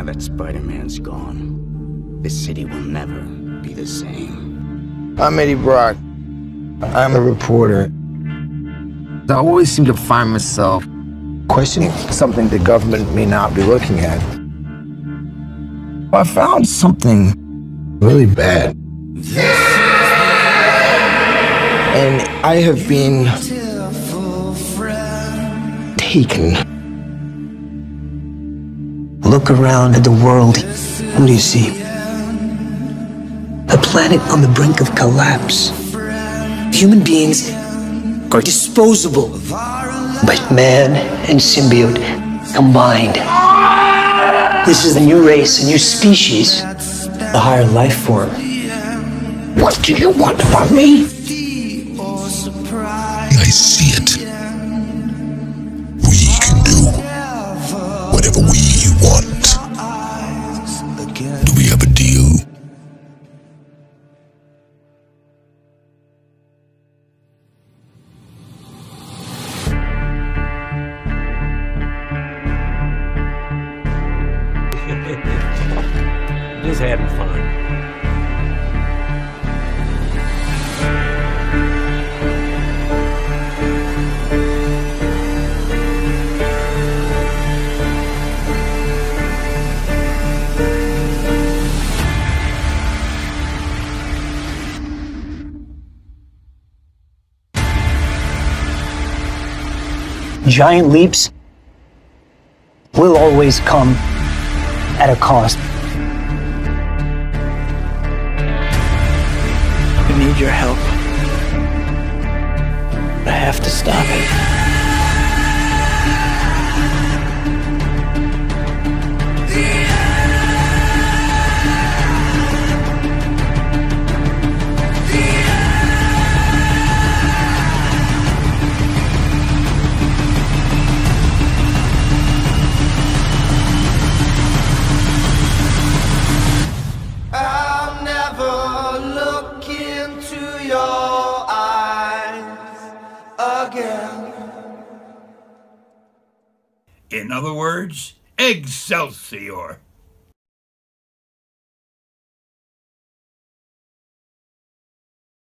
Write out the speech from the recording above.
Now that Spider-Man's gone, the city will never be the same. I'm Eddie Brock. I'm a reporter. I always seem to find myself questioning something the government may not be looking at. I found something really bad. And I have been taken. Look around at the world. Who do you see? A planet on the brink of collapse. Human beings are disposable. But man and symbiote combined. This is a new race, a new species, a higher life form. What do you want from me? I see it. Just having fun. Giant leaps will always come at a cost. I need your help. I have to stop it. In other words, Excelsior.